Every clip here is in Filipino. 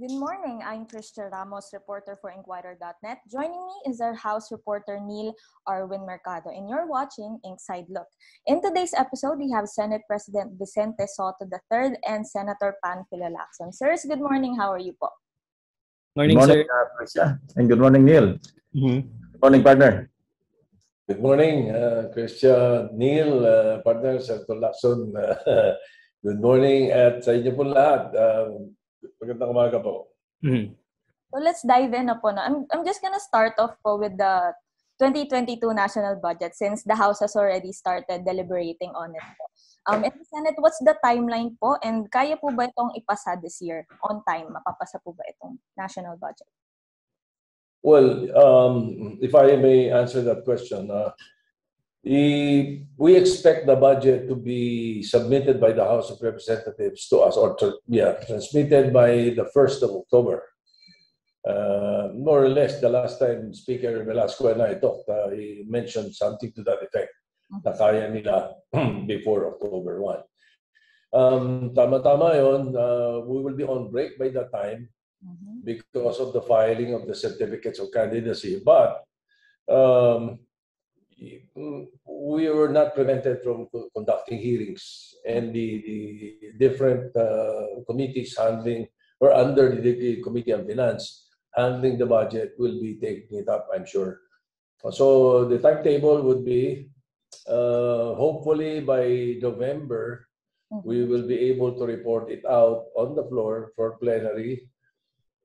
Good morning. I'm Christian Ramos, reporter for Inquirer.net. Joining me is our House reporter Neil Arwin Mercado, and you're watching Inside Look. In today's episode, we have Senate President Vicente Soto III and Senator Panfilo Lacson. Sirs, good morning. How are you po? Morning, Good morning, sir. uh, Tricia. And good morning, Neil. Mhm. Good morning, partner. Good morning, uh, Christian, Neil, uh, partner, Senator Lacson. Uh, good morning at sa inyo po lahat. Uh, magandang umaga po. Mhm. So let's dive in na po. No? I'm, I'm just gonna start off po with the 2022 national budget since the House has already started deliberating on it po. Um, in the Senate, what's the timeline po? And kaya po ba itong ipasa this year on time? Mapapasa po ba itong national budget? Well, um, if I may answer that question, uh, we expect the budget to be submitted by the House of Representatives to us, or to, yeah, transmitted by the 1st of October. Uh, more or less, the last time Speaker Velasco and I talked, uh, he mentioned something to that effect na kaya nila before October 1. Um, tama-tama yun, uh, we will be on break by that time Mhm. because of the filing of the certificates of candidacy. But um, we were not prevented from conducting hearings, and the, the different uh, committees handling or under the, Committee on Finance handling the budget will be taking it up, I'm sure. So the timetable would be uh, hopefully by November we will be able to report it out on the floor for plenary.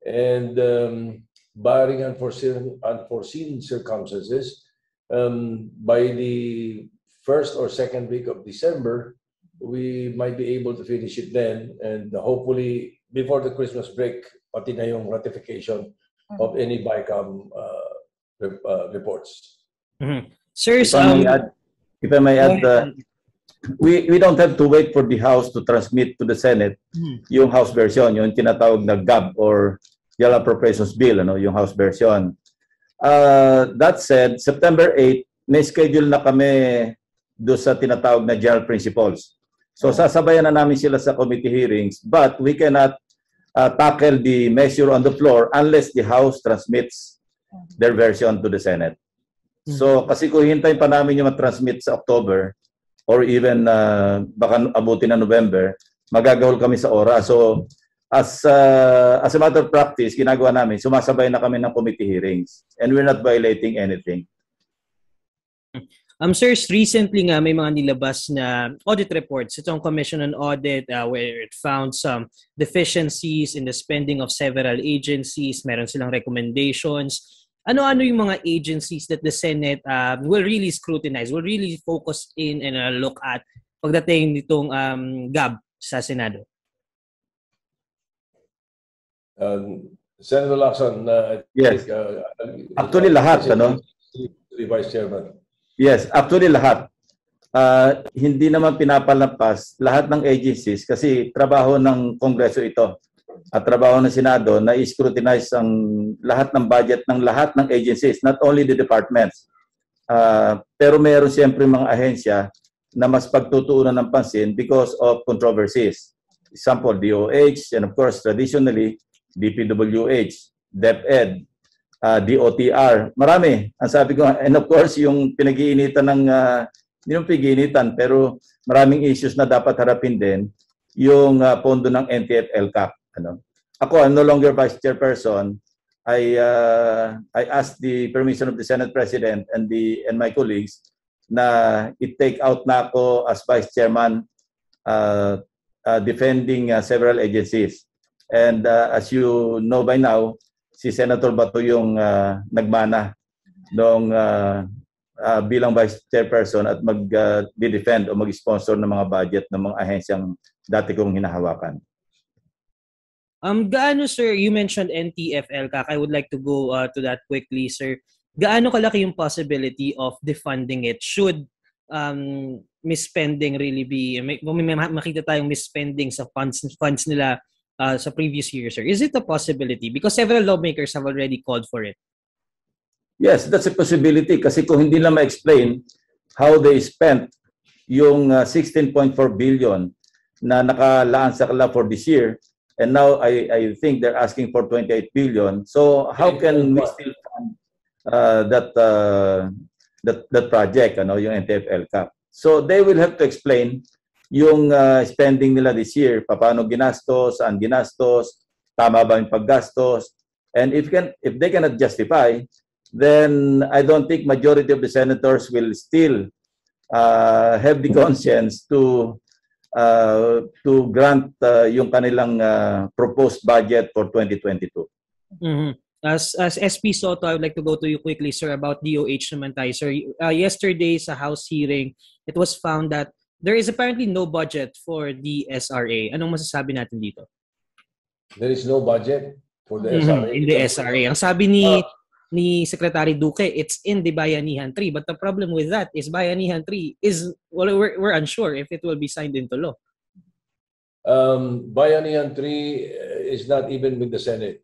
And um, barring unforeseen, unforeseen circumstances, um, by the first or second week of December, we might be able to finish it then, and hopefully before the Christmas break, pati na yung ratification of any BICAM uh, re- uh, reports. Mhm. Sirs, If I um, may add, if I may add, uh, we, we don't have to wait for the House to transmit to the Senate Mhm. yung House version, yung tinatawag na GAB or Yellow Appropriations Bill, ano, yung House version. Uh, that said, September 8, may schedule na kami do sa tinatawag na general principles. So sasabayan na namin sila sa committee hearings, but we cannot uh, tackle the measure on the floor unless the House transmits their version to the Senate. So kasi kung hintayin pa namin yung matransmit sa October or even uh, baka abutin na November, magagahol kami sa oras. So as uh, as a matter of practice, ginagawa namin, sumasabay na kami ng committee hearings and we're not violating anything. um, sirs, recently nga may mga nilabas na audit reports. Itong Commission on Audit uh, where it found some deficiencies in the spending of several agencies. Meron silang recommendations. Ano-ano yung mga agencies that the Senate uh, will really scrutinize, will really focus in and uh, look at pagdating nitong um, GAB sa Senado? Um, Senator Lacson, uh, Yes. think, uh, Actually, lahat, ano? The Vice Chairman. Yes, actually lahat. Ah, hindi naman pinapalampas lahat ng agencies kasi trabaho ng Kongreso ito at trabaho ng Senado na i-scrutinize ang lahat ng budget ng lahat ng agencies, not only the departments. Ah, pero meron siyempre mga ahensya na mas pagtutuunan ng pansin because of controversies. Example, DOH, and of course, traditionally, DPWH, DepEd, uh, DOTR. Marami. Ang sabi ko, and of course, yung pinag-iinitan ng, uh, hindi yung pinag-iinitan, pero maraming issues na dapat harapin din, yung uh, pondo ng NTF-LCAP. Ano? Ako, I'm no longer vice chairperson. I, uh, I asked the permission of the Senate President and, the, and my colleagues na i-take out na ako as vice chairman uh, uh, defending uh, several agencies. And uh, as you know by now, si Senator Bato yung uh, nagmana noong uh, uh, bilang vice chairperson at mag-defend o mag-sponsor ng mga budget ng mga ahensyang dati kong hinahawakan. Um, gaano, sir, you mentioned NTFL, Kak. I would like to go uh, to that quickly, sir. Gaano kalaki yung possibility of defunding it should um, misspending really be, may, may ma- makita tayong misspending sa funds, funds nila uh, sa previous year, sir? Is it a possibility? Because several lawmakers have already called for it. Yes, that's a possibility kasi kung hindi lang ma-explain how they spent yung uh, 16.4 billion na nakalaan sa kala for this year, And now I, I think they're asking for 28 billion. So how can we still fund uh, that, uh, that that project, ano, yung NTFL Cup? So they will have to explain yung uh, spending nila this year, paano ginastos, saan ginastos, tama ba yung paggastos. And if can if they cannot justify, then I don't think majority of the senators will still uh, have the conscience to uh, to grant uh, yung kanilang uh, proposed budget for 2022. Mm-hmm. As as SP Soto, I would like to go to you quickly, sir, about DOH naman tayo. Sir, uh, yesterday sa House hearing, it was found that there is apparently no budget for the SRA. Anong masasabi natin dito? There is no budget for the Mm-hmm. SRA. In the SRA. Ang sabi ni ni Secretary Duque, it's in the Bayanihan 3. But the problem with that is Bayanihan 3 is, well, we're, we're unsure if it will be signed into law. Um, Bayanihan 3 is not even with the Senate.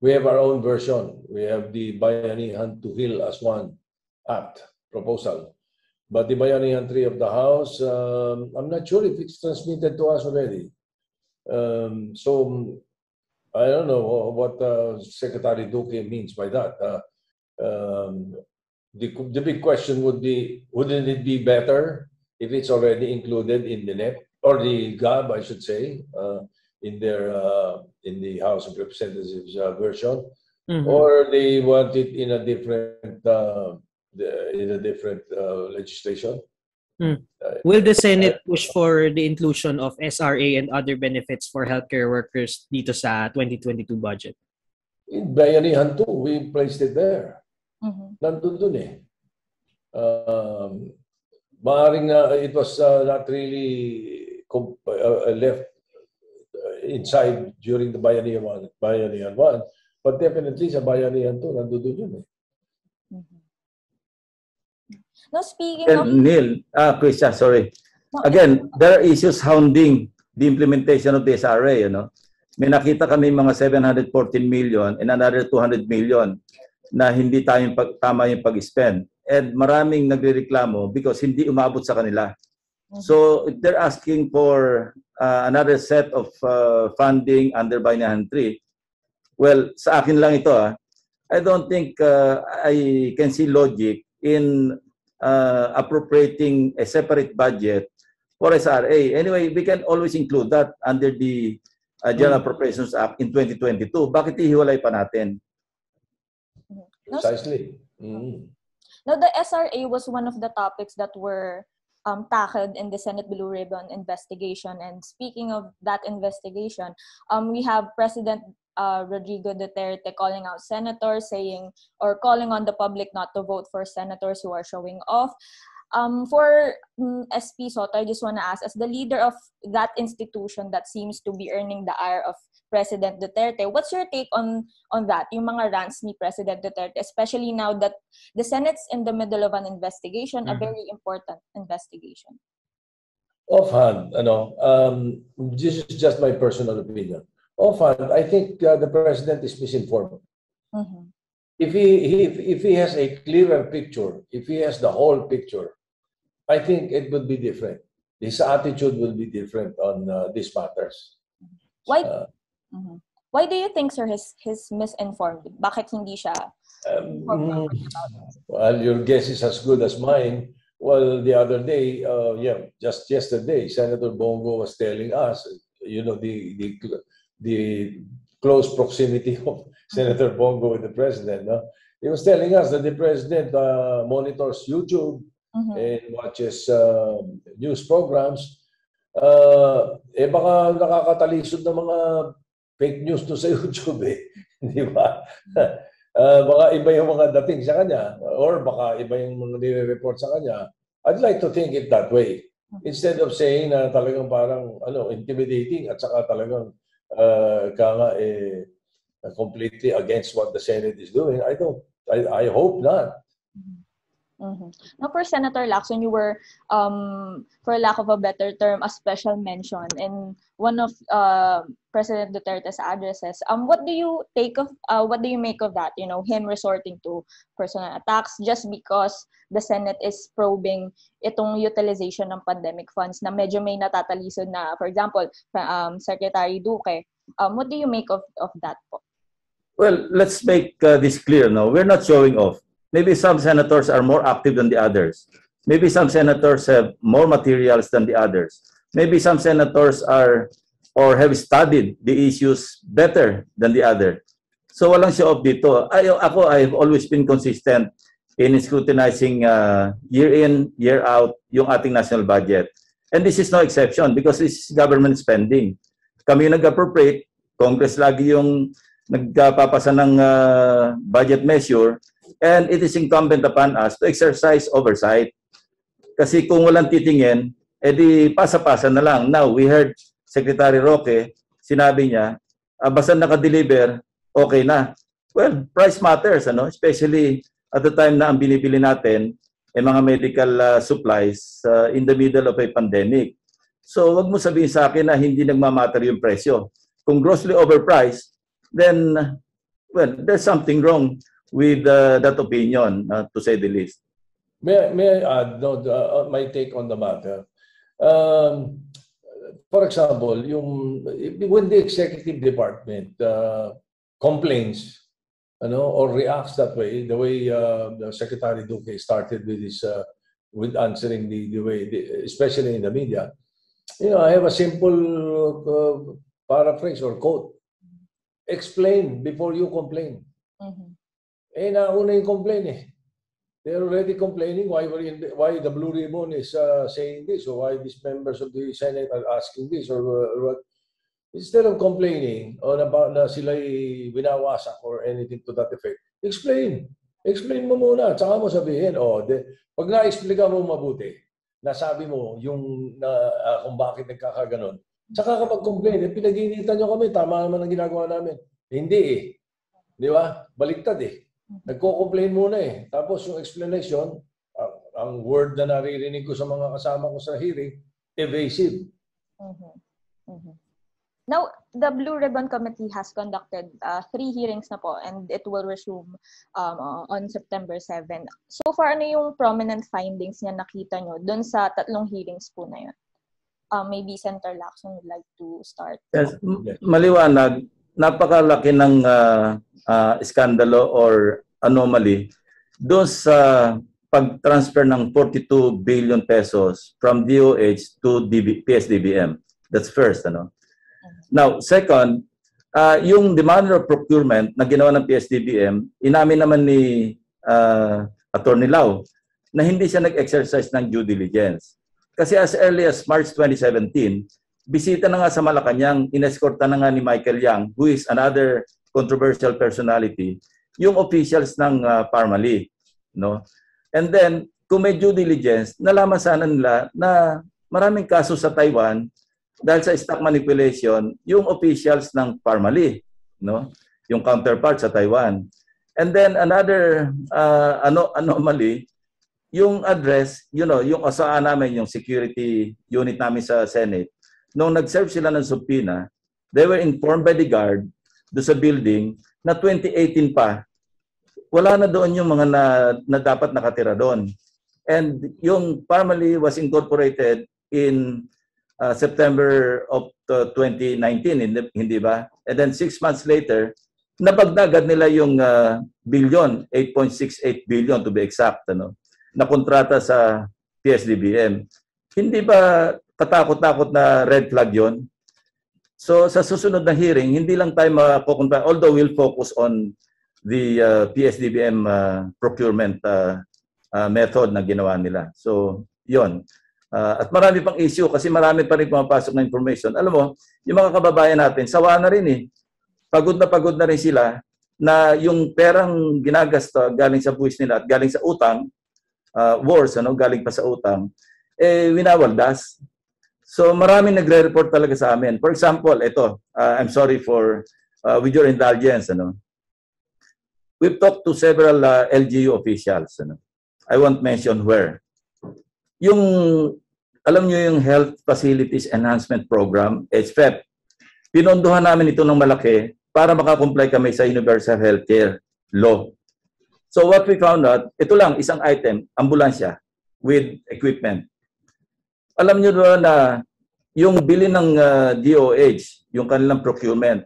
We have our own version. We have the Bayanihan to Heal as One Act proposal. But the Bayanihan 3 of the House, um, I'm not sure if it's transmitted to us already. Um, so I don't know what uh, Secretary Duque means by that. Uh, um, the, the big question would be, wouldn't it be better if it's already included in the NEP or the GAB, I should say, uh, in their uh, in the House of Representatives uh, version, Mhm. or they want it in a different uh, in a different uh, legislation? Will the Senate push for the inclusion of SRA and other benefits for healthcare workers dito sa 2022 budget? In Bayanihan too, we placed it there. Mhm. Nandun dun eh. Um, maaring na it was uh, not really comp- uh, uh, left uh, inside during the Bayanihan 1, Bayanihan 1, but definitely sa Bayanihan 2, nandun dun yun eh. No, speaking of... And Neil, ah, Christian, sorry. Again, there are issues hounding the implementation of the SRA, you know. May nakita kami mga 714 million and another 200 million na hindi tayong pag, tama yung pag-spend. And maraming nagrereklamo because hindi umabot sa kanila. So if they're asking for uh, another set of uh, funding under Bayanihan 3, well, sa akin lang ito ah, I don't think uh, I can see logic in uh, appropriating a separate budget for SRA. Anyway, we can always include that under the uh, General Appropriations Act in 2022. Bakit ihiwalay pa natin? No, Precisely. Mm. No, the SRA was one of the topics that were um, tackled in the Senate Blue Ribbon investigation. And speaking of that investigation, um, we have President uh, Rodrigo Duterte calling out senators, saying or calling on the public not to vote for senators who are showing off. Um, for mm, SP Soto, I just want to ask, as the leader of that institution that seems to be earning the ire of President Duterte, what's your take on on that? Yung mga rants ni President Duterte, especially now that the Senate's in the middle of an investigation, a Mhm. very important investigation. Offhand, ano, um, this is just my personal opinion. Offhand, I think uh, the president is misinformed. Mhm. If he, he if, if he has a clearer picture, if he has the whole picture, I think it would be different. His attitude will be different on uh, these matters. Why? Uh, Mhm. Why do you think, sir, he's, he's misinformed? Bakit hindi siya um, it? well, your guess is as good as mine. Well, the other day, uh, yeah, just yesterday, Senator Bongo was telling us, you know, the the the close proximity of Senator Bongo with the president. No? He was telling us that the president uh, monitors YouTube Mhm. and watches uh, news programs. Uh, eh baka nakakatalisod ng mga fake news to sa YouTube eh. Di ba? Uh, baka iba yung mga dating sa kanya or baka iba yung mga nire-report sa kanya. I'd like to think it that way. Instead of saying na talagang parang ano intimidating at saka talagang uh, eh, completely against what the Senate is doing. I don't I, I hope not. Mm-hmm. Now, for Senator Lacson, you were, um, for lack of a better term, a special mention in one of uh, President Duterte's addresses. Um, what do you take of, uh, what do you make of that? You know, him resorting to personal attacks just because the Senate is probing itong utilization ng pandemic funds na medyo may natatalisod na, for example, um, Secretary Duque. Um, what do you make of, of that po? Well, let's make uh, this clear. No, we're not showing off. Maybe some senators are more active than the others. Maybe some senators have more materials than the others. Maybe some senators are or have studied the issues better than the other. So walang show off dito. Ay, ako, I've always been consistent in scrutinizing uh, year in, year out yung ating national budget. And this is no exception because this is government spending. Kami yung nag-appropriate, Congress lagi yung nagpapasa ng uh, budget measure And it is incumbent upon us to exercise oversight. Kasi kung walang titingin, edi pasa-pasa na lang. Now, we heard Secretary Roque, sinabi niya, uh, basta naka-deliver, okay na. Well, price matters, ano? especially at the time na ang binibili natin ay mga medical uh, supplies uh, in the middle of a pandemic. So, wag mo sabihin sa akin na hindi nagmamatter yung presyo. Kung grossly overpriced, then, well, there's something wrong with uh, that opinion, uh, to say the least. May, may I add no, the, uh, my take on the matter? Um, for example, yung, when the executive department uh, complains ano, or reacts that way, the way uh, the Secretary Duque started with his uh, with answering the, the way, the, especially in the media, you know, I have a simple uh, paraphrase or quote. Explain before you complain. Mm-hmm. Eh, nauna yung complain eh. They're already complaining why we're in the, why the Blue Ribbon is uh, saying this or why these members of the Senate are asking this or, uh, or what. Instead of complaining on about na sila winawasak or anything to that effect, explain. Explain mo muna. Tsaka mo sabihin, oh, de, pag na-explica mo mabuti, nasabi mo yung na, uh, kung bakit nagkakaganon, tsaka kapag complain, eh, pinag-iinitan nyo kami, tama naman ang ginagawa namin. Hindi eh. Di ba? Baliktad eh. Nagko-complain muna eh. Tapos yung explanation, ang, ang word na naririnig ko sa mga kasama ko sa hearing, evasive. Mm-hmm. Mm-hmm. Now, the Blue Ribbon Committee has conducted uh, three hearings na po and it will resume um, on September 7. So far, ano yung prominent findings niya nakita nyo dun sa tatlong hearings po na yun? Uh, maybe Senator Lacson would like to start. Yes, maliwanag. Napakalaki ng uh, uh, iskandalo or anomaly doon sa pag-transfer ng 42 billion pesos from DOH to DB, PSDBM. That's first. Ano? Now, second, uh, yung demand of procurement na ginawa ng PSDBM, inamin naman ni uh, Attorney Lau na hindi siya nag-exercise ng due diligence. Kasi as early as March 2017, bisita na nga sa Malacanang, ineskorta na nga ni Michael Yang, who is another controversial personality, yung officials ng uh, Parmali, no? And then kung may due diligence, nalaman sana nila na maraming kaso sa Taiwan dahil sa stock manipulation yung officials ng Parmali, no? Yung counterpart sa Taiwan. And then another uh, ano anomaly, yung address, you know, yung asaan namin, yung security unit namin sa Senate, nung nag-serve sila ng subpoena, they were informed by the guard do sa building na 2018 pa, wala na doon yung mga na, na dapat nakatira doon. And yung family was incorporated in uh, September of uh, 2019, hindi, hindi ba? And then six months later, napagdagad nila yung uh, billion, 8.68 billion to be exact, ano, na kontrata sa PSDBM. Hindi ba katakot-takot na red flag yon? So sa susunod na hearing, hindi lang tayo mapupunta, although we'll focus on the uh, PSDBM uh, procurement uh, uh, method na ginawa nila. So, yon. Uh, at marami pang issue kasi marami pa rin pumapasok na information. Alam mo, yung mga kababayan natin, sawa na rin eh. Pagod na pagod na rin sila na yung perang ginagasta galing sa buwis nila at galing sa utang, uh, wars, ano, galing pa sa utang, eh, winawaldas. So maraming nagre-report talaga sa amin. For example, ito, uh, I'm sorry for, uh, with your indulgence, ano, we've talked to several uh, LGU officials. Ano. I won't mention where. Yung, alam nyo yung Health Facilities Enhancement Program, HFEP, pinondohan namin ito ng malaki para makakomply kami sa Universal Healthcare Law. So what we found out, ito lang, isang item, ambulansya with equipment. Alam nyo doon na yung bili ng uh, DOH, yung kanilang procurement,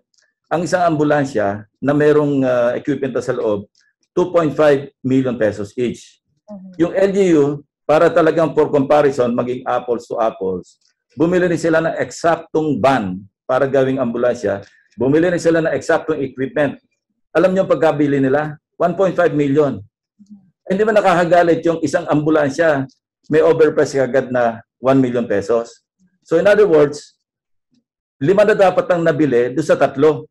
ang isang ambulansya na merong uh, equipment sa loob, 2.5 million pesos each. Yung LGU, para talagang for comparison, maging apples to apples, bumili rin sila ng eksaktong van para gawing ambulansya. Bumili rin sila ng eksaktong equipment. Alam niyo ang pagkabili nila? 1.5 million. Hindi ba nakakagalit yung isang ambulansya may overprice agad na 1 million pesos? So in other words, lima na dapat ang nabili doon sa tatlo.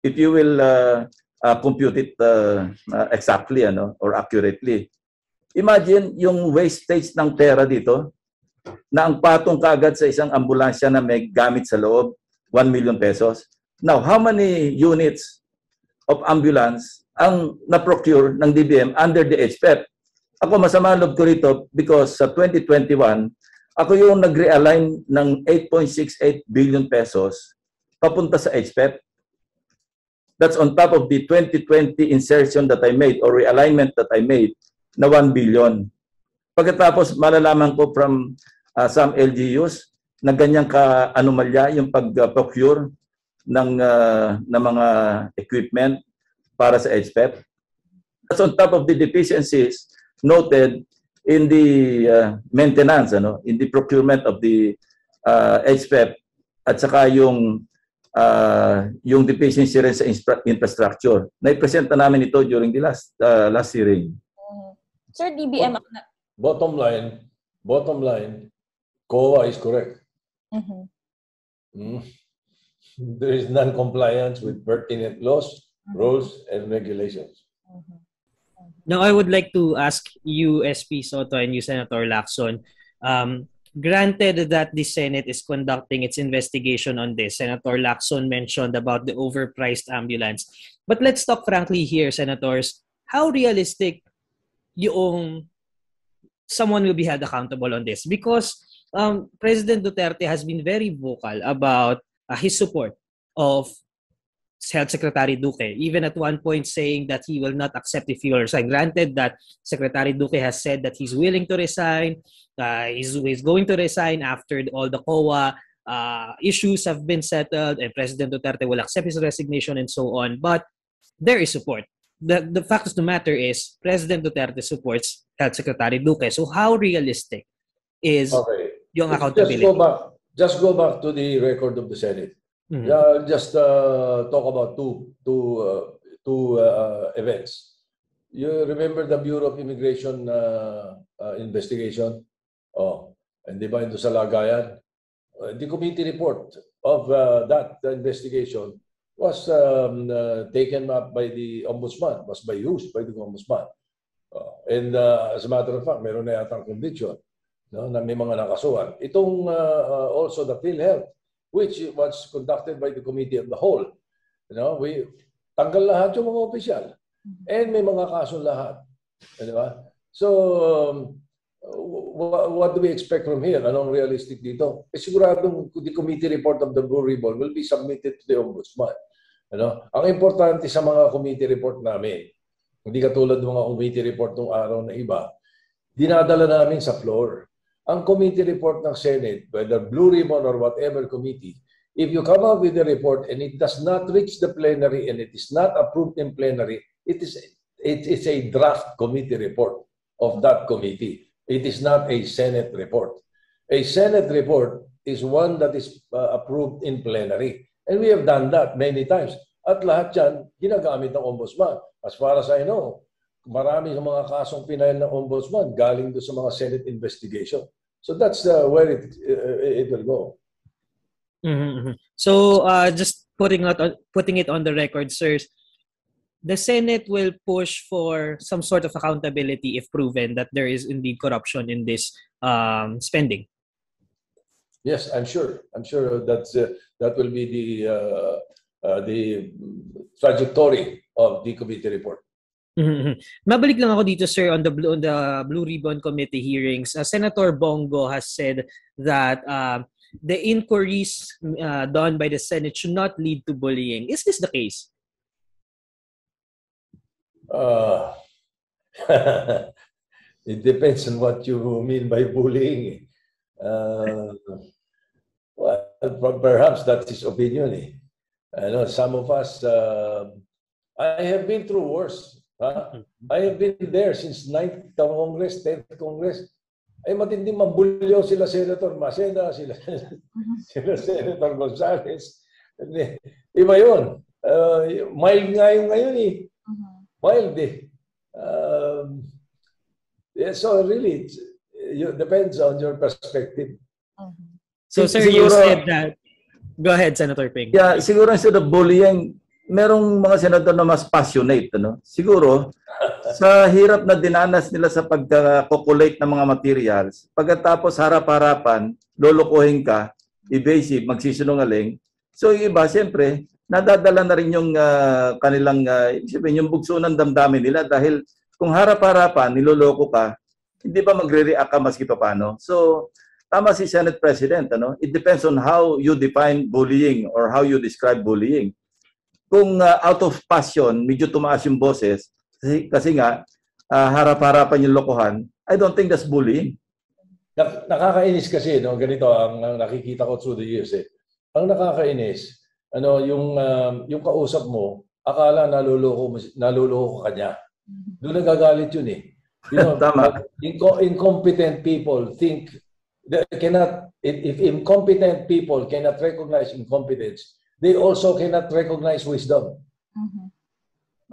If you will uh, uh, compute it uh, uh, exactly ano or accurately. Imagine yung wastage ng pera dito na ang patong kaagad sa isang ambulansya na may gamit sa loob, 1 million pesos. Now, how many units of ambulance ang na-procure ng DBM under the HPEP? Ako masama loob ko rito because sa 2021, ako yung nag-realign ng 8.68 billion pesos papunta sa HPEP. That's on top of the 2020 insertion that I made or realignment that I made na 1 billion. Pagkatapos malalaman ko from uh, some LGUs na ganyang ka-anomalya yung pag-procure ng, uh, ng mga equipment para sa HPEP. That's on top of the deficiencies noted in the uh, maintenance, ano, in the procurement of the uh, HPEP at saka yung uh, yung deficiency rin sa infrastructure. Na-present na namin ito during the last uh, last hearing. Mm-hmm. Sir, DBM... Bottom line, bottom line, COA is correct. Mm-hmm. Mm. There is non-compliance with pertinent laws, mm-hmm. rules, and regulations. Mm-hmm. Now, I would like to ask you, SP Soto, and you, Senator Lacson, um, granted that the Senate is conducting its investigation on this, Senator Lacson mentioned about the overpriced ambulance. But let's talk frankly here, Senators. How realistic yung someone will be held accountable on this? Because um, President Duterte has been very vocal about uh, his support of Health Secretary Duque, even at one point saying that he will not accept if he will resign. Granted that Secretary Duque has said that he's willing to resign, uh, he's, he's going to resign after all the COA uh, issues have been settled and President Duterte will accept his resignation and so on. But there is support. The, the fact of the matter is President Duterte supports Health Secretary Duque. So how realistic is okay. yung accountability? Just go back, just go back to the record of the Senate. Mm-hmm. Yeah, just uh, talk about two, two, uh, two uh, events. You remember the Bureau of Immigration uh, uh, investigation? Oh, and di ba ito sa lagayan? Uh, the committee report of uh, that investigation was um, uh, taken up by the ombudsman, was by used by the ombudsman. Uh, and uh, as a matter of fact, meron na yata conviction no, na may mga nakasuhan. Itong uh, uh, also the PhilHealth which was conducted by the Committee of the Whole. You know, we tanggal lahat yung mga opisyal. And may mga kaso lahat. Di ba? So, um, what do we expect from here? Anong realistic dito? Eh, siguradong the committee report of the Blue Ribbon will be submitted to the Ombudsman. Ano? Ang importante sa mga committee report namin, hindi katulad ng mga committee report ng araw na iba, dinadala namin sa floor ang committee report ng Senate, whether Blue Ribbon or whatever committee, if you come up with a report and it does not reach the plenary and it is not approved in plenary, it is it is a draft committee report of that committee. It is not a Senate report. A Senate report is one that is uh, approved in plenary. And we have done that many times. At lahat yan, ginagamit ng ombudsman. As far as I know, marami ng mga kasong pinail ng ombudsman galing do sa mga Senate investigation. So that's uh, where it uh, it will go. Mm-hmm. So uh, just putting on, putting it on the record, sirs, the Senate will push for some sort of accountability if proven that there is indeed corruption in this um, spending. Yes, I'm sure. I'm sure that uh, that will be the uh, uh, the trajectory of the committee report. Mm-hmm. Mabalik lang ako dito, sir, on the on the Blue Ribbon Committee hearings. Uh, Senator Bongo has said that uh, the inquiries uh, done by the Senate should not lead to bullying. Is this the case? Uh, it depends on what you mean by bullying. Uh, well, perhaps that's his opinion. Eh. I know some of us, uh, I have been through worse. Ha? I have been there since 9th Congress, 10th Congress. Ay matinding mambulyo sila Senator Maceda, sila, sila Senator Gonzales. Iba yun. Uh, mild nga yung ngayon eh. Mild eh. Um, yeah, so really, it, it depends on your perspective. So sir, siguro, you said that. Go ahead, Senator Ping. Yeah, siguro instead of bullying, merong mga senador na mas passionate, ano? Siguro, sa hirap na dinanas nila sa pagkakokulate ng mga materials, pagkatapos harap-harapan, lolokohin ka, evasive, magsisinungaling. So yung iba, siyempre, nadadala na rin yung uh, kanilang, uh, sabihin, yung bugso ng damdamin nila dahil kung harap-harapan, niloloko ka, hindi ba magre-react ka maski pa paano? So, tama si Senate President, ano? It depends on how you define bullying or how you describe bullying kung uh, out of passion, medyo tumaas yung boses, kasi, kasi nga, uh, harap-harapan yung lokohan, I don't think that's bullying. nakakainis kasi, no? ganito ang, ang nakikita ko through the years. Eh. Ang nakakainis, ano, yung, uh, yung kausap mo, akala naluloko, naluloko ka niya. Doon nagagalit yun eh. You know, Tama. Inco- incompetent people think, they cannot, if, if incompetent people cannot recognize incompetence, they also cannot recognize wisdom. Mm-hmm.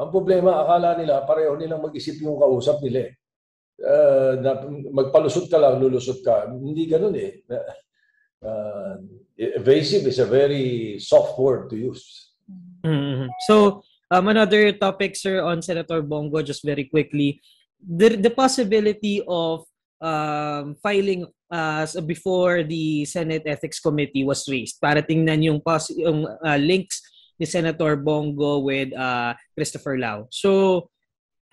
Ang problema, akala nila, pareho nilang mag-isip yung kausap nila. Uh, na magpalusot ka lang, lulusot ka. Hindi ganun eh. Uh, evasive is a very soft word to use. Mm-hmm. So, um, another topic, sir, on Senator Bongo, just very quickly, the, the possibility of um, filing uh, before the Senate Ethics Committee was raised para tingnan yung, pos- yung uh, links ni Senator Bongo with uh, Christopher Lau. So,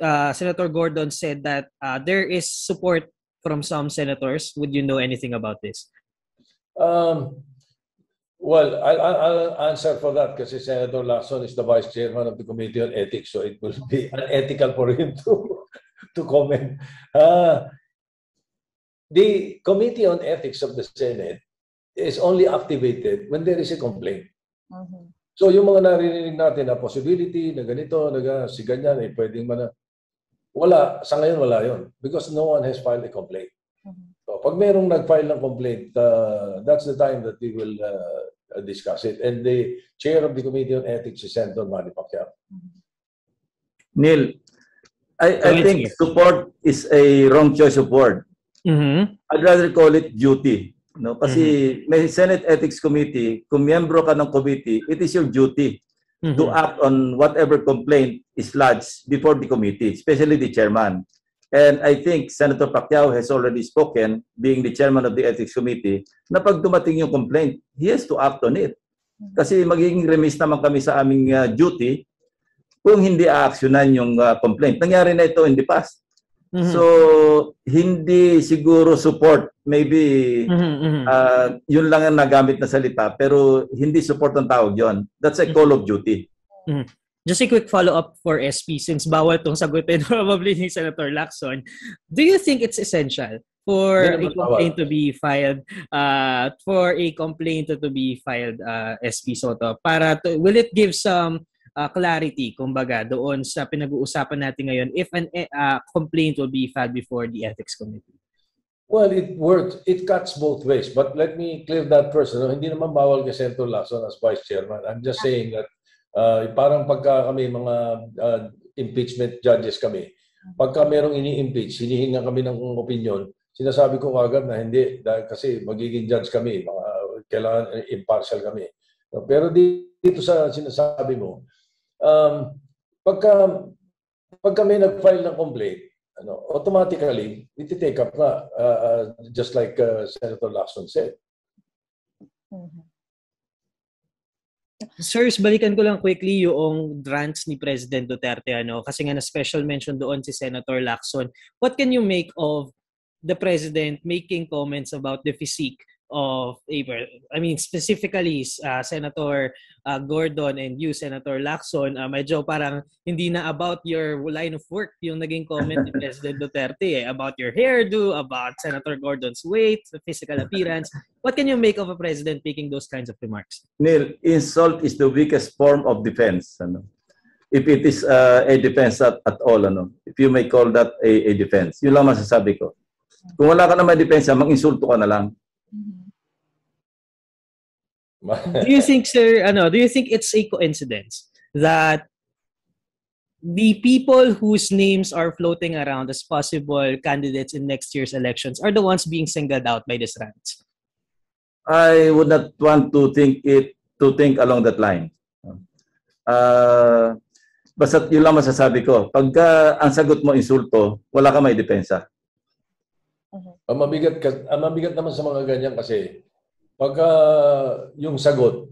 uh, Senator Gordon said that uh, there is support from some senators. Would you know anything about this? Um, well, I'll, I'll answer for that because Senator Lacson is the vice chairman of the Committee on Ethics, so it will be unethical for him to to comment. Uh, the Committee on Ethics of the Senate is only activated when there is a complaint. Mm-hmm. So yung mga narinig natin na possibility na ganito, na si ganyan, eh, pwedeng man wala, sa ngayon wala yon because no one has filed a complaint. Mm-hmm. So pag merong nag-file ng complaint, uh, that's the time that we will uh, discuss it. And the chair of the Committee on Ethics is Senator Manny Pacquiao. Mm-hmm. Neil, I, I think support is a wrong choice of word. Mm-hmm. I'd rather call it duty. No? Kasi mm-hmm. may Senate Ethics Committee, kung miyembro ka ng committee, it is your duty mm-hmm. to act on whatever complaint is lodged before the committee, especially the chairman. And I think Senator Pacquiao has already spoken, being the chairman of the Ethics Committee, na pag dumating yung complaint, he has to act on it. Kasi magiging remiss naman kami sa aming uh, duty kung hindi aaksyonan yung uh, complaint. Nangyari na ito in the past. Mm-hmm. So, hindi siguro support. Maybe mm-hmm. uh, yun lang ang nagamit na salita. Pero hindi support ang tawag yon. That's a call of duty. Mm-hmm. Just a quick follow-up for SP since bawal tong sagutin probably ni Senator Lacson. Do you think it's essential for a complaint to be filed uh, for a complaint to be filed uh, SP Soto para to, will it give some uh, clarity, kumbaga, doon sa pinag-uusapan natin ngayon if an uh, complaint will be filed before the Ethics Committee? Well, it works. It cuts both ways. But let me clear that first. No? Hindi naman bawal kay Senator Lacson as Vice Chairman. I'm just saying that uh, parang pagka kami mga uh, impeachment judges kami, pagka merong ini-impeach, hinihinga kami ng opinion, sinasabi ko agad na hindi dahil kasi magiging judge kami, mga, kailangan impartial kami. Pero dito sa sinasabi mo, um, pagka, pagka may nag-file ng complaint, ano, automatically, iti-take up na, uh, uh, just like uh, Senator Lacson said. Mm-hmm. Sirs, balikan ko lang quickly yung rants ni President Duterte ano kasi nga na special mention doon si Senator Lacson. What can you make of the president making comments about the physique of April. I mean, specifically, uh, Senator uh, Gordon and you, Senator Lacson, uh, medyo parang hindi na about your line of work yung naging comment ni President Duterte eh, about your hairdo, about Senator Gordon's weight, physical appearance. What can you make of a president making those kinds of remarks? Neil, insult is the weakest form of defense. Ano? If it is uh, a defense at, at all, ano? if you may call that a, a defense. Yun lang masasabi ko. Kung wala ka na may depensa, mag-insulto ka na lang. Do you think, sir, ano, do you think it's a coincidence that the people whose names are floating around as possible candidates in next year's elections are the ones being singled out by this rant? I would not want to think it to think along that line. Uh, basta yun lang masasabi ko. Pagka ang sagot mo insulto, wala ka may depensa. Ang mabigat, ang mabigat naman sa mga ganyan kasi pagka yung sagot,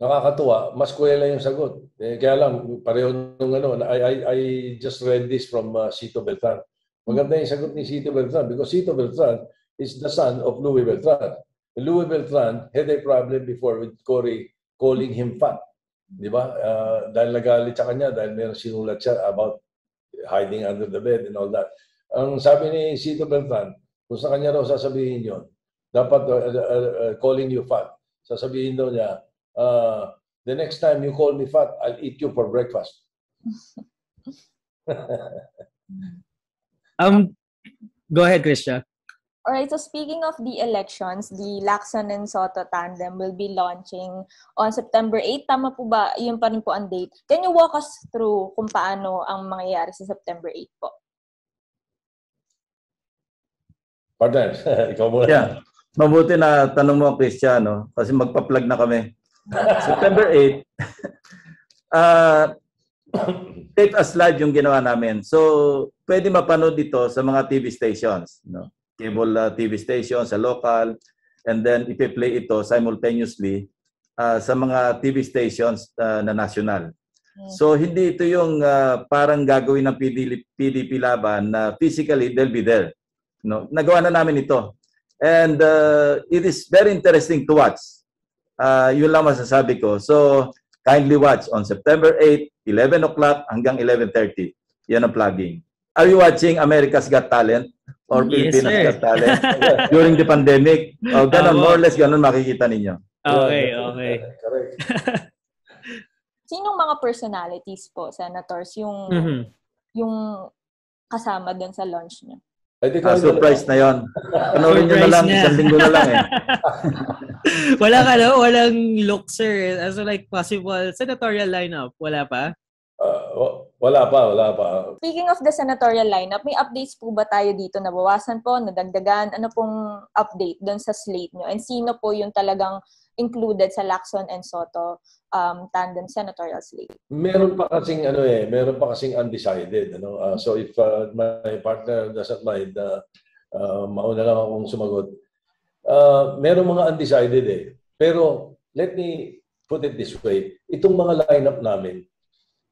nakakatuwa, mas kuwela yung sagot. Eh, kaya lang, pareho nung ano, I, I, I just read this from uh, Cito Beltran. Maganda yung sagot ni Cito Beltran because Cito Beltran is the son of Louis Beltran. Louis Beltran had a problem before with Cory calling him fat. Di ba? Uh, dahil nagalit sa kanya, dahil mayroong sinulat siya about hiding under the bed and all that. Ang sabi ni Cito Beltran, kung sa kanya raw sasabihin yon, dapat uh, uh, uh, calling you fat. Sasabihin daw niya, uh, the next time you call me fat, I'll eat you for breakfast. um, go ahead, Kristia. Alright, so speaking of the elections, the Lacson and Soto tandem will be launching on September 8. Tama po ba? Yun pa rin po ang date. Can you walk us through kung paano ang mangyayari sa September 8 po? Partner, ikaw muna. Yeah. Mabuti na tanong mo, Cristiano, kasi magpa-plug na kami. September 8, uh, tape as live yung ginawa namin. So, pwede mapanood dito sa mga TV stations. No? Cable uh, TV stations, sa local, and then ipi-play ito simultaneously uh, sa mga TV stations uh, na national. So, hindi ito yung uh, parang gagawin ng PDP, PDP laban na physically they'll be there. No? Nagawa na namin ito. And uh, it is very interesting to watch. Uh, yun lang masasabi ko. So, kindly watch on September 8, 11 o'clock hanggang 11.30. Yan ang plugging. Are you watching America's Got Talent? Or Yes, Pilipinas sir. Got Talent? During the pandemic? O, ganun, Opo. more or less ganun makikita ninyo. Okay, okay. Correct. Sinong mga personalities po, senators, yung Mhm. yung kasama doon sa launch niyo? Think Ah, surprise na yon. Panoorin nyo na lang, na. isang linggo na lang eh. wala ka no? Walang look, sir. As like possible senatorial lineup. Wala pa? Uh, wala pa, wala pa. Speaking of the senatorial lineup, may updates po ba tayo dito? Nabawasan po, nadagdagan? Ano pong update doon sa slate nyo? And sino po yung talagang included sa Lacson and Soto um, tandem senatorial slate? Meron pa kasing ano eh, meron pa kasing undecided, ano. Uh, so if uh, my partner doesn't mind, uh, uh, mauna lang akong sumagot. Uh, meron mga undecided eh. Pero let me put it this way. Itong mga lineup namin,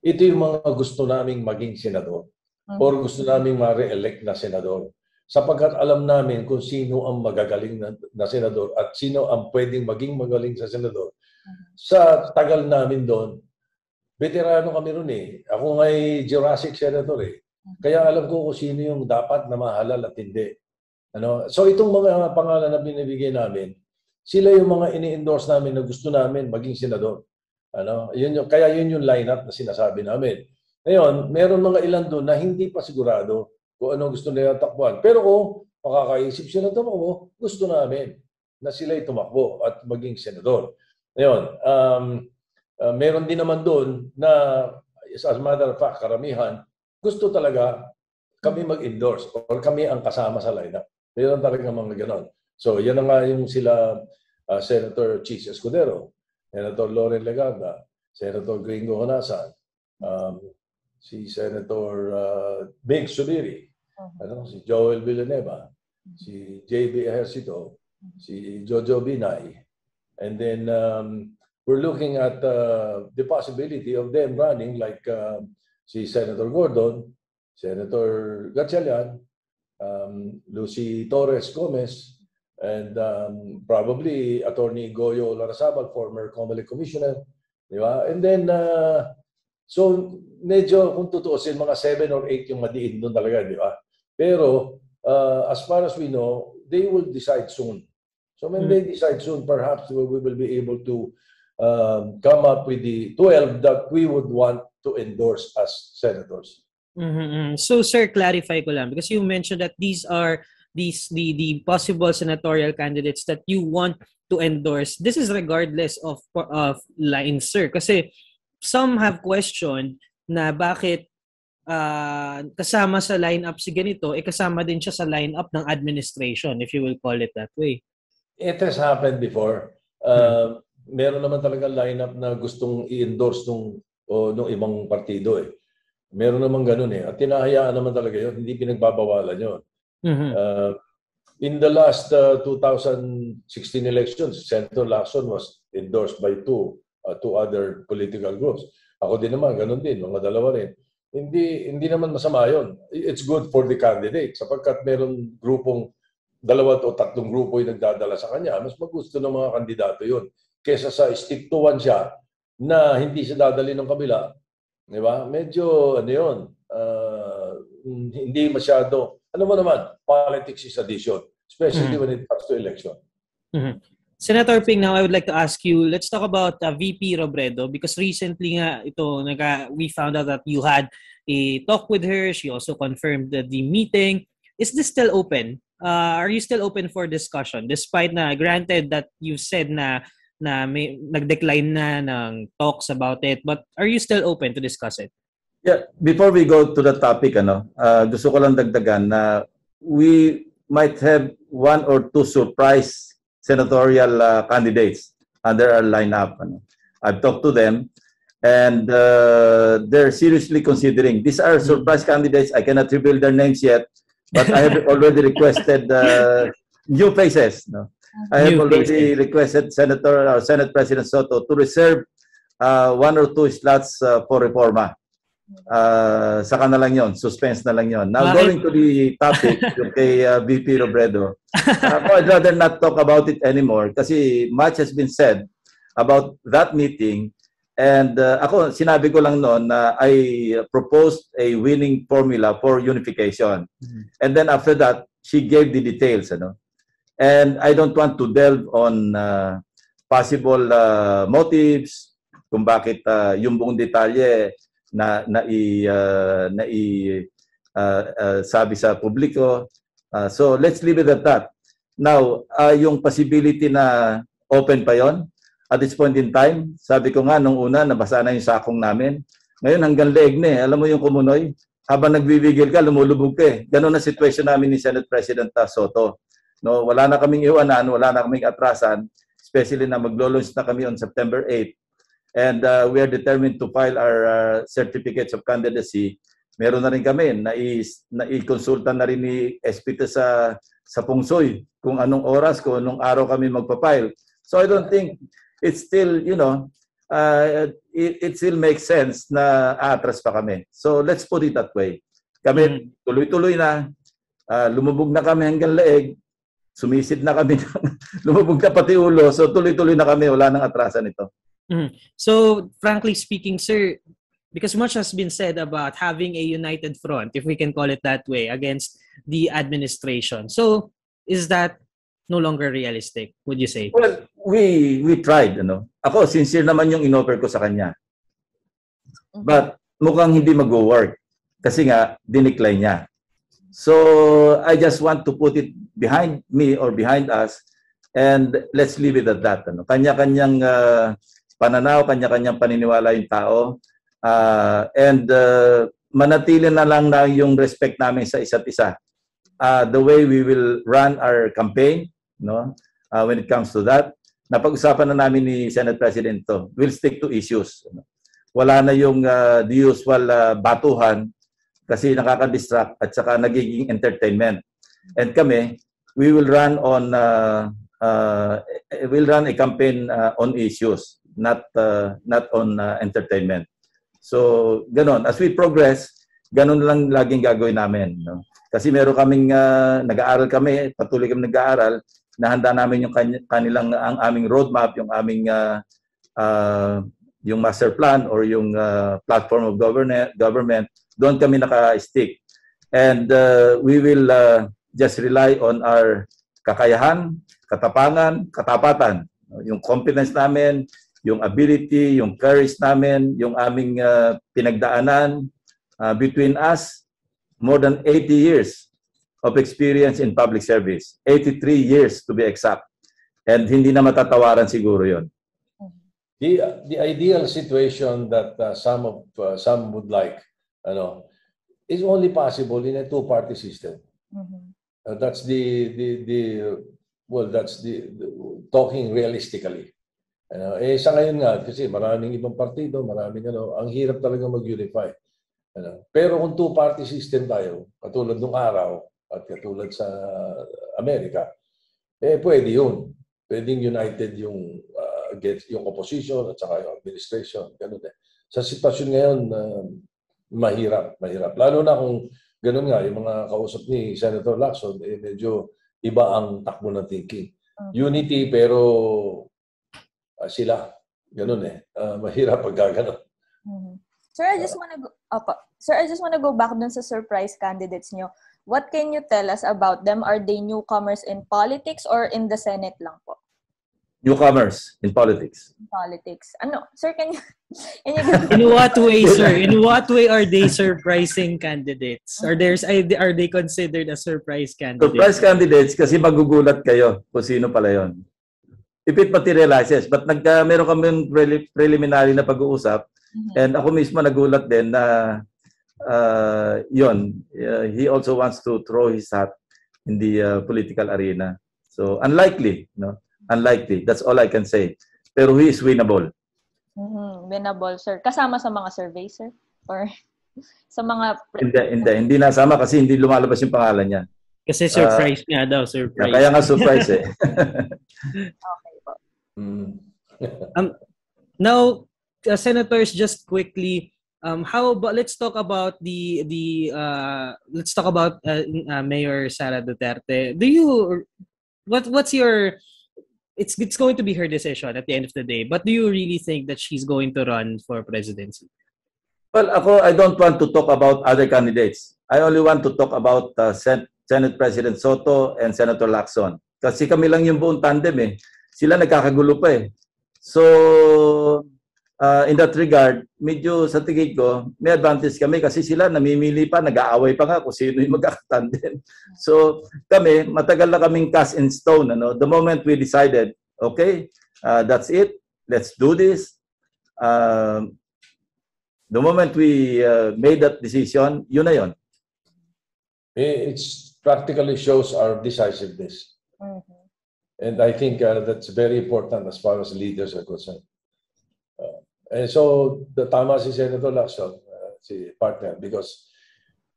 ito yung mga gusto naming maging senador or gusto naming ma-re-elect na senador. Sapagkat alam namin kung sino ang magagaling na, na senador at sino ang pwedeng maging magaling sa senador. Sa tagal namin doon, veterano kami ron eh. Ako nga'y Jurassic Senator eh. Kaya alam ko kung sino yung dapat na mahalal at hindi. Ano? So itong mga pangalan na binibigay namin, sila yung mga ini-endorse namin na gusto namin maging senador. Ano? Yun yung, kaya yun yung lineup na sinasabi namin. Ngayon, meron mga ilan doon na hindi pa sigurado kung ano gusto nila takbuhan. Pero kung makakaisip sila tumakbo, gusto namin na sila'y tumakbo at maging senador. Ngayon, um, uh, meron din naman doon na, as a matter of fact, karamihan, gusto talaga kami mag-endorse or kami ang kasama sa lineup. Meron talaga mga ganon. So, yan na nga yung sila uh, Senator Chis Escudero, Senator Loren Legarda, Senator Gringo Honasan, um, si Senator uh, Big Subiri, ano, si Joel Villanueva, si JB Ejercito, si Jojo Binay, and then um, we're looking at uh, the possibility of them running like uh, si Senator Gordon, Senator Gatchalian, um, Lucy Torres Gomez, and um, probably Attorney Goyo Larasabal, former COMELEC Commissioner. Di ba? And then, uh, so medyo kung tutuusin, mga 7 or 8 yung madiin doon talaga, di ba? Pero uh, as far as we know, they will decide soon. So when mm-hmm. they decide soon, perhaps we will be able to um, come up with the 12 that we would want to endorse as senators. Mm-hmm. So, sir, clarify ko lang because you mentioned that these are these the the possible senatorial candidates that you want to endorse. This is regardless of of line, sir. Kasi some have questioned na bakit uh, kasama sa lineup si ganito, eh kasama din siya sa lineup ng administration, if you will call it that way. It has happened before. Uh, hmm meron naman talaga lineup na gustong i-endorse nung o nung ibang partido eh. Meron naman ganun eh. At tinahayaan naman talaga yun. Hindi pinagbabawalan yun. Mm-hmm. Uh, in the last uh, 2016 elections, Senator Lacson was endorsed by two uh, two other political groups. Ako din naman, ganun din, mga dalawa rin. Hindi hindi naman masama 'yon. It's good for the candidate sapagkat meron grupong dalawa o tatlong grupo yung nagdadala sa kanya. Mas magusto ng mga kandidato 'yon kesa sa stick to one siya na hindi siya dadali ng kabila. Di ba? Medyo, ano yun, uh, hindi masyado, ano mo naman, politics is addition, especially mm-hmm. when it comes to election. Mm-hmm. Senator Ping, now I would like to ask you, let's talk about uh, VP Robredo because recently nga ito, naga, we found out that you had a talk with her. She also confirmed that the meeting. Is this still open? Uh, are you still open for discussion despite na granted that you said na na may nag-decline na ng talks about it but are you still open to discuss it? Yeah, before we go to the topic ano, uh, gusto ko lang dagdagan na we might have one or two surprise senatorial uh, candidates under our lineup. Ano. I've talked to them and uh, they're seriously considering. These are surprise candidates. I cannot reveal their names yet, but I have already requested uh, new faces. No? I have already requested Senator or Senate President Soto to reserve uh, one or two slots uh, for reforma. Uh, saka na lang yon, suspense na lang yon. Now, going to the topic kay uh, VP Robredo, uh, I'd rather not talk about it anymore kasi much has been said about that meeting and uh, ako, sinabi ko lang noon na I proposed a winning formula for unification. Mm-hmm. And then after that, she gave the details. Ano? And I don't want to delve on uh, possible uh, motives kung bakit uh, yung buong detalye na na i uh, na i uh, uh, sabi sa publiko. Uh, so let's leave it at that. Now, uh, yung possibility na open pa yon at this point in time, sabi ko nga nung una nabasa na yung sakong namin. Ngayon hanggang leeg na eh. Alam mo yung kumunoy, habang nagbibigil ka, lumulubog ka eh. Ganun na situation namin ni Senate President Soto. No, wala na kaming iwanan, wala na kaming atrasan, especially na maglo-launch na kami on September 8. And uh, we are determined to file our uh, certificates of candidacy. Meron na rin kami na i-konsulta na rin ni SPT sa sa Pungsoy kung anong oras, kung anong araw kami magpa-file. So I don't think it's still, you know, uh, it, it still makes sense na atras pa kami. So let's put it that way. Kami mm. tuloy-tuloy na, uh, lumubog na kami hanggang leeg, sumisid na kami, lumubog na pati ulo, so tuloy-tuloy na kami, wala nang atrasan ito. Mm. So, frankly speaking, sir, because much has been said about having a united front, if we can call it that way, against the administration. So, is that no longer realistic, would you say? Well, we we tried, ano. Ako, sincere naman yung inoffer ko sa kanya. Mm-hmm. But mukhang hindi mag-work kasi nga dinecline niya. So I just want to put it behind me or behind us and let's leave it at that. Ano? Kanya-kanyang uh, pananaw, kanya-kanyang paniniwala yung tao. Uh, and uh, manatili na lang na yung respect namin sa isa't isa. Uh, the way we will run our campaign, no? Uh, when it comes to that, napag-usapan na namin ni Senate President to. We'll stick to issues. Wala na yung uh, the usual uh, batuhan kasi nakaka-distract at saka nagiging entertainment. And kami, we will run on uh, uh, we'll run a campaign uh, on issues. Not uh, not on uh, entertainment. So, ganon. As we progress, ganon lang laging gagawin namin. No? Kasi meron kaming, uh, nag-aaral kami, patuloy kami nag-aaral, nahanda namin yung kanilang, ang aming roadmap, yung aming uh, uh, yung master plan or yung uh, platform of government, government, doon kami naka-stick. And uh, we will uh, just rely on our kakayahan, katapangan, katapatan. Yung competence namin, yung ability, yung courage namin, yung aming uh, pinagdaanan uh, between us, more than 80 years of experience in public service. 83 years to be exact. And hindi na matatawaran siguro yon. The, the ideal situation that uh, some of uh, some would like, ano, is only possible in a two-party system. Mm-hmm. Uh, that's the, the, the, well, that's the, the talking realistically. Ano, eh, sa ngayon nga, kasi maraming ibang partido, maraming ano, ang hirap talaga mag-unify. Ano. Pero kung two-party system tayo, katulad ng araw at katulad sa Amerika, eh pwede yun. Pwedeng united yung uh, against yung opposition at saka yung administration. Ganun eh. Sa sitwasyon ngayon, uh, mahirap, mahirap. Lalo na kung ganun nga, yung mga kausap ni Senator Lacson, eh, medyo iba ang takbo ng thinking. Mm. Unity pero uh, sila, ganun eh. Uh, mahirap pag gano'n. Mm-hmm. Sir, I just wanna go, opo. Sir, I just wanna go back dun sa surprise candidates nyo. What can you tell us about them? Are they newcomers in politics or in the Senate lang po? newcomers in politics. In politics. Ano, sir, can you, can you In what way, sir? In what way are they surprising candidates? Are there's are they considered a surprise candidate? Surprise candidates kasi magugulat kayo kung sino pala 'yon. If it materializes, but nagka meron kami preliminary na pag-uusap mm-hmm. and ako mismo nagulat din na uh, 'yon, uh, he also wants to throw his hat in the uh, political arena. So unlikely, no? Unlikely. That's all I can say. Pero he is winnable. Mm-hmm. Winnable, sir. Kasama sa mga survey, sir? Or sa mga... Hindi, hindi. Hindi nasama kasi hindi lumalabas yung pangalan niya. Kasi surprise uh, nga daw, surprise. Kaya nga surprise eh. okay. Mm. um, now, uh, senators, just quickly, um, how about let's talk about the the uh, let's talk about uh, uh, Mayor Sara Duterte. Do you what what's your it's it's going to be her decision at the end of the day. But do you really think that she's going to run for presidency? Well, ako, I don't want to talk about other candidates. I only want to talk about uh, Sen- Senate President Soto and Senator Lacson. Kasi kami lang yung buong tandem eh. Sila nagkakagulo pa eh. So, uh, in that regard, medyo sa tingin ko, may advantage kami kasi sila namimili pa, nag-aaway pa nga kung sino yung magkakatandem. So, kami, matagal na kaming cast in stone. Ano? The moment we decided, okay, uh, that's it, let's do this. Uh, the moment we uh, made that decision, yun na yun. It practically shows our decisiveness. Mm-hmm. And I think uh, that's very important as far as leaders are concerned. And eh, so, the, tama si Senator Lacson, uh, si partner, because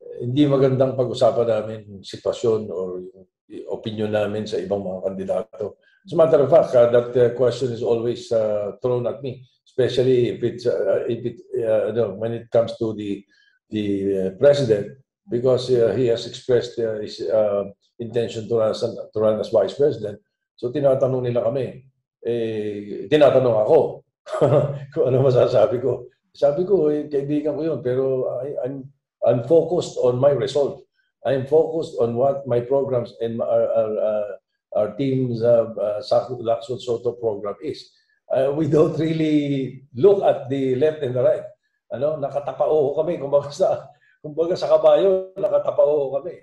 uh, hindi magandang pag-usapan namin yung sitwasyon or yung opinion namin sa ibang mga kandidato. As a matter of fact, uh, that uh, question is always uh, thrown at me, especially if it's uh, if it uh, no, when it comes to the the uh, president, because uh, he has expressed uh, his uh, intention to run, to run as vice president. So tinatanong nila kami, eh, tinatanong ako, kung ano masasabi ko. Sabi ko, eh, kaibigan ko yun, pero I, I'm, I'm focused on my result. I'm focused on what my programs and our, our, uh, our team's uh, uh, Lakson Soto program is. Uh, we don't really look at the left and the right. Ano, nakatapao kami. Kumbaga sa, kumbaga sa kabayo, nakatapao kami.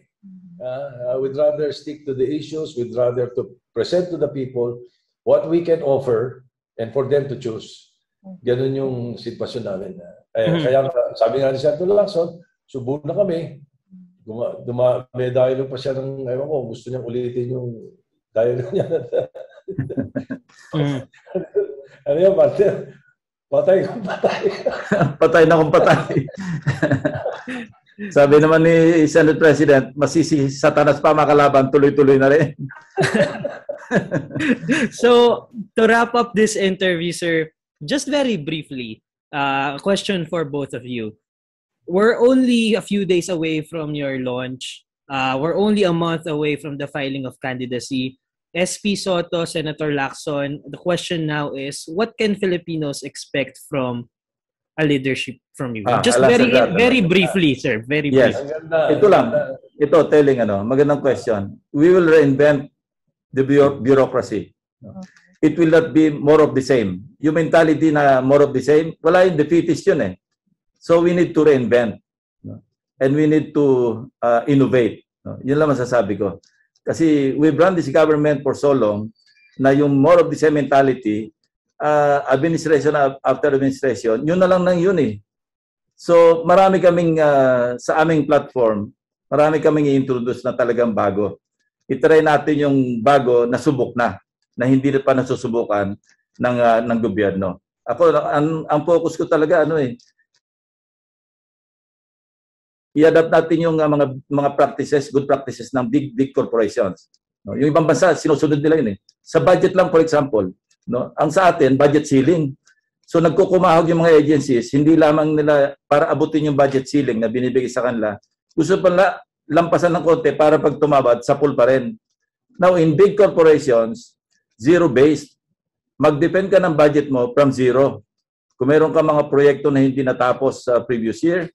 Uh, I would rather stick to the issues. We'd rather to present to the people what we can offer and for them to choose. Ganun yung sitwasyon namin. Eh, mm-hmm. Kaya sabi nga ni Senator Lacson, subo na kami. Duma, duma, may dialogue pa siya ng, ewan ko, gusto niyang ulitin yung dialogue niya. mm-hmm. ano yan, partner? Patay kung patay. patay na kung patay. Sabi naman ni Senate President, masisi satanas pa makalaban, tuloy-tuloy na rin. so, to wrap up this interview, sir, just very briefly, uh, question for both of you. We're only a few days away from your launch. Uh, we're only a month away from the filing of candidacy. SP Soto, Senator Lacson, the question now is, what can Filipinos expect from a leadership from you? Ah, Just very that. very briefly, sir. Very Yes. briefly. Ito lang. Ito, telling ano, magandang question. We will reinvent the bureau- bureaucracy. It will not be more of the same. Yung mentality na more of the same, wala yung defeatist yun eh. So we need to reinvent. no? And we need to uh, innovate. no? Yun lang masasabi ko. Kasi we've run this government for so long na yung more of the same mentality, uh, administration af- after administration, yun na lang nang yun eh. So marami kaming uh, sa aming platform, marami kaming i-introduce na talagang bago. I-try natin yung bago na subok na, na hindi pa nasusubukan ng uh, ng gobyerno. Ako ang, ang focus ko talaga ano eh i-adapt natin yung uh, mga mga practices, good practices ng big big corporations. No, yung ibang bansa sinusunod nila yun eh. Sa budget lang for example, no, ang sa atin budget ceiling. So nagkukumahog yung mga agencies, hindi lamang nila para abutin yung budget ceiling na binibigay sa kanila. Gusto pala lampasan ng konti para pag tumabad, sa pool pa rin. Now, in big corporations, zero-based. Mag-depend ka ng budget mo from zero. Kung meron ka mga proyekto na hindi natapos sa previous year,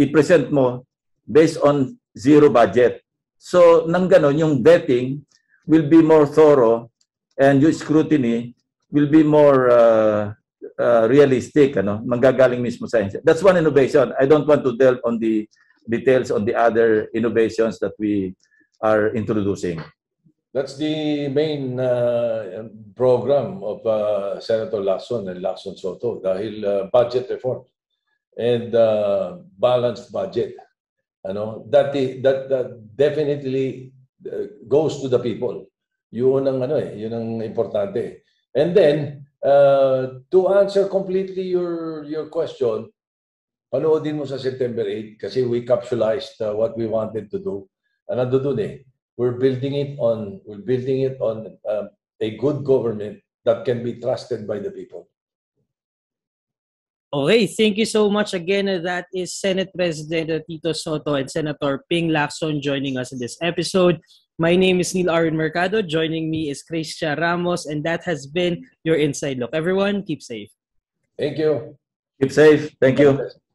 i-present mo based on zero budget. So, nang ganon, yung vetting will be more thorough and yung scrutiny will be more uh, uh, realistic, ano, manggagaling mismo sa science. That's one innovation. I don't want to delve on the details on the other innovations that we are introducing. That's the main uh, program of uh, Senator Lacson and Lacson Soto dahil uh, budget reform and uh, balanced budget. Ano, that, that, that definitely uh, goes to the people. Yun ang ano eh, yun ang importante. And then uh, to answer completely your your question, panoodin mo sa September 8 kasi we capsulized uh, what we wanted to do. Ano doon eh, we're building it on we're building it on um, a good government that can be trusted by the people. Okay, thank you so much again. That is Senate President Tito Soto and Senator Ping Lacson joining us in this episode. My name is Neil Arun Mercado. Joining me is Christia Ramos, and that has been your Inside Look. Everyone, keep safe. Thank you. Keep safe. Thank you. God bless.